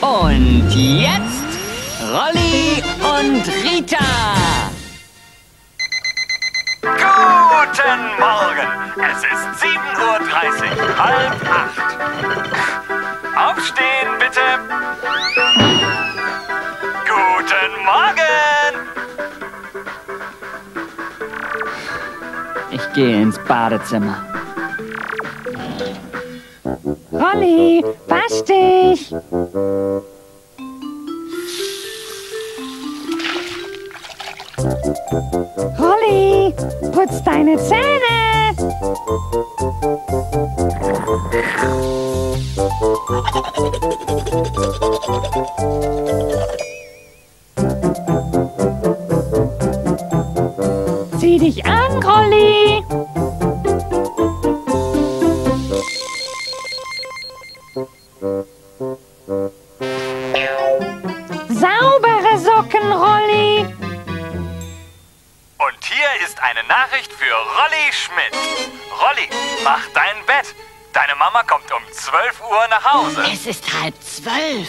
Und jetzt Rolli und Rita. Guten Morgen. Es ist 7.30 Uhr, halb acht. Aufstehen, bitte. Guten Morgen. Ich gehe ins Badezimmer. Rolli, wasch dich! Rolli, putz deine Zähne! Zieh dich an, Rolli! Saubere Socken, Rolli! Und hier ist eine Nachricht für Rolli Schmidt. Rolli, mach dein Bett. Deine Mama kommt um 12 Uhr nach Hause. Es ist halb zwölf.